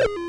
you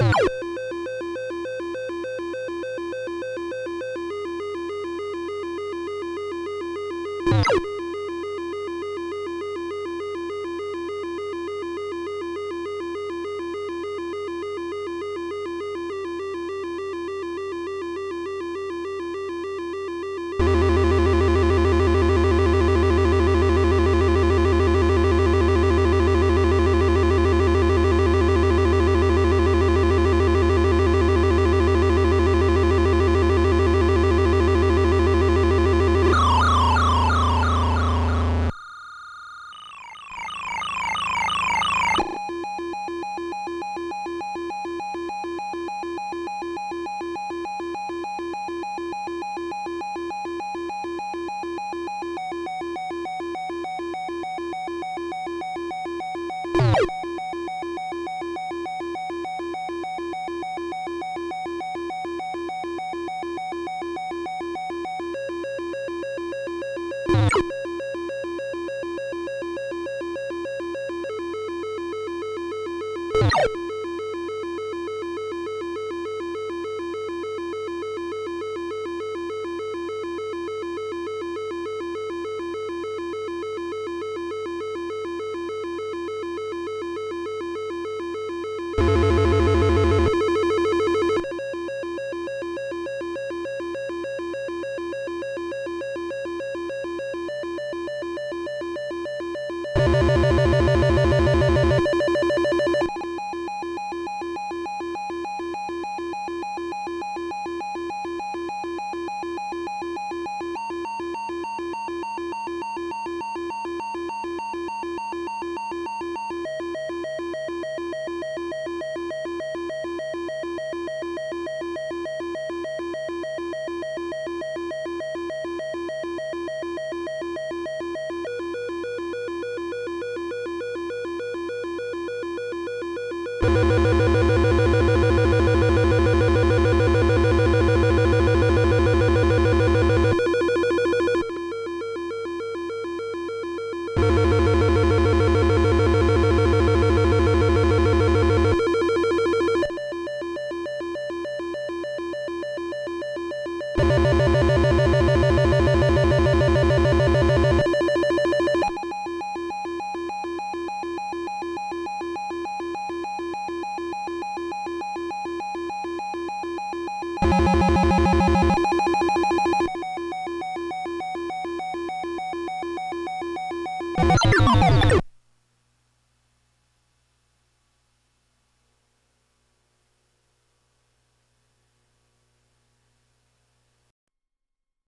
you